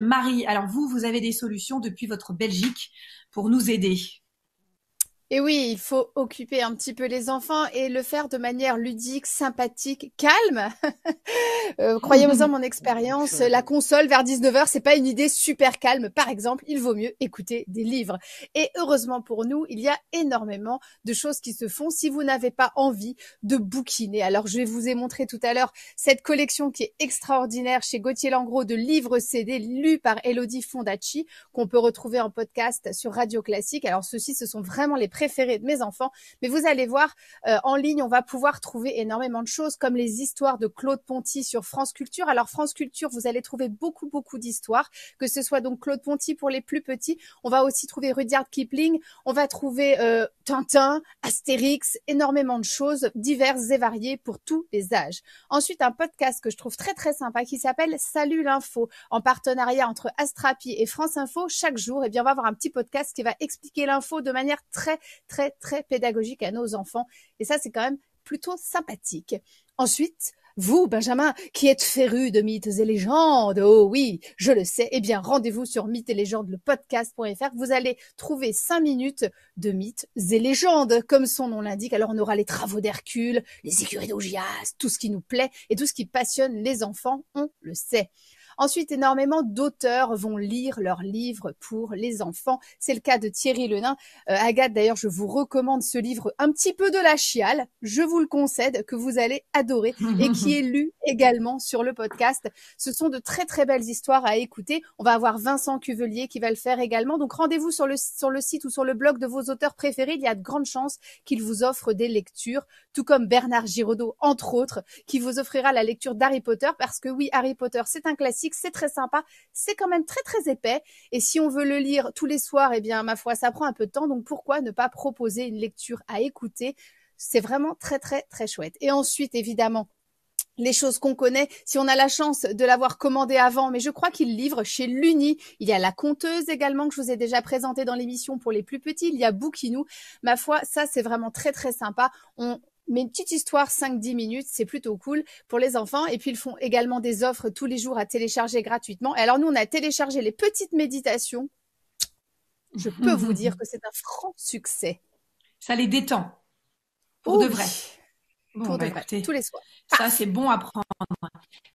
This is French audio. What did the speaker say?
Marie, alors vous, vous avez des solutions depuis votre Belgique pour nous aider. Et oui, il faut occuper un petit peu les enfants et le faire de manière ludique, sympathique, calme. euh, Croyez-moi mon expérience, la console vers 19h, c'est pas une idée super calme. Par exemple, il vaut mieux écouter des livres. Et heureusement pour nous, il y a énormément de choses qui se font si vous n'avez pas envie de bouquiner. Alors, je vous ai montré tout à l'heure cette collection qui est extraordinaire chez Gauthier Langros de livres CD lus par Elodie Fondacci qu'on peut retrouver en podcast sur Radio Classique. Alors, ceux-ci, ce sont vraiment les préférés de mes enfants. Mais vous allez voir, euh, en ligne, on va pouvoir trouver énormément de choses comme les histoires de Claude Ponty sur France Culture. Alors France Culture, vous allez trouver beaucoup, beaucoup d'histoires, que ce soit donc Claude Ponty pour les plus petits. On va aussi trouver Rudyard Kipling. On va trouver euh, Tintin, Astérix, énormément de choses diverses et variées pour tous les âges. Ensuite, un podcast que je trouve très, très sympa qui s'appelle Salut l'info en partenariat entre Astrapi et France Info. Chaque jour, eh bien, on va avoir un petit podcast qui va expliquer l'info de manière très, très, très pédagogique à nos enfants. Et ça, c'est quand même plutôt sympathique. Ensuite, vous, Benjamin, qui êtes féru de mythes et légendes, oh oui, je le sais, eh bien, rendez-vous sur mythes et légendes, le podcast.fr. Vous allez trouver cinq minutes de mythes et légendes, comme son nom l'indique. Alors, on aura les travaux d'Hercule, les écuries d'Augias, tout ce qui nous plaît et tout ce qui passionne les enfants, on le sait. Ensuite, énormément d'auteurs vont lire leurs livres pour les enfants. C'est le cas de Thierry Lenain. Euh, Agathe, d'ailleurs, je vous recommande ce livre un petit peu de la chiale. Je vous le concède, que vous allez adorer et qui est lu également sur le podcast. Ce sont de très très belles histoires à écouter. On va avoir Vincent Cuvelier qui va le faire également. Donc rendez-vous sur le, sur le site ou sur le blog de vos auteurs préférés. Il y a de grandes chances qu'ils vous offrent des lectures, tout comme Bernard Giraudot, entre autres, qui vous offrira la lecture d'Harry Potter parce que oui, Harry Potter, c'est un classique c'est très sympa, c'est quand même très très épais. Et si on veut le lire tous les soirs, eh bien, ma foi, ça prend un peu de temps. Donc pourquoi ne pas proposer une lecture à écouter? C'est vraiment très très très chouette. Et ensuite, évidemment, les choses qu'on connaît, si on a la chance de l'avoir commandé avant, mais je crois qu'il livre chez Luni. Il y a la conteuse également que je vous ai déjà présenté dans l'émission pour les plus petits. Il y a Bookinou. Ma foi, ça c'est vraiment très très sympa. On, mais une petite histoire 5-10 minutes, c'est plutôt cool pour les enfants. Et puis ils font également des offres tous les jours à télécharger gratuitement. Et alors nous, on a téléchargé les petites méditations. Je peux vous dire que c'est un franc succès. Ça les détend. Pour de vrai. pour de bah, vrai. tous les soirs. Ça, c'est bon à prendre.